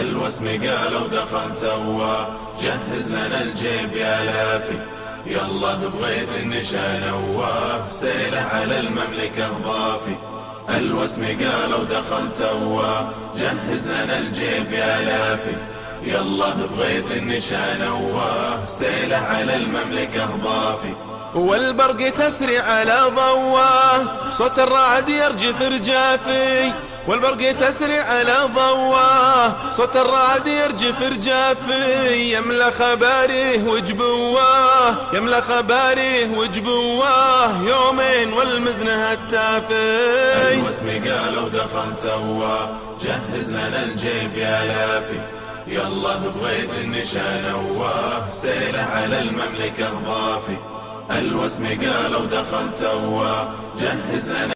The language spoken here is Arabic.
الوسم قالوا دخل تواه جهز لنا الجيب يا لافي. يلا بغيث النشان واه سيله على المملكة ضافي. الوسم قالوا دخل تواه جهز لنا الجيب يا لافي. يلا بغيث النشان واه سيله على المملكة ضافي. والبرق تسري على ضواه صوت الرعد يرجف رجافي والبرق تسري على ضواه صوت الرعد يرجف رجافي يملأ خباريه وجبواه يملأ خباريه وجبواه يومين والمزنه التافي الوسم قالوا دخل تواه جهز لنا الجيب يا لافي. يلا بغيث النشان واه سيله على المملكة ضافي الوسم قالوا دخل تواه جهز لنا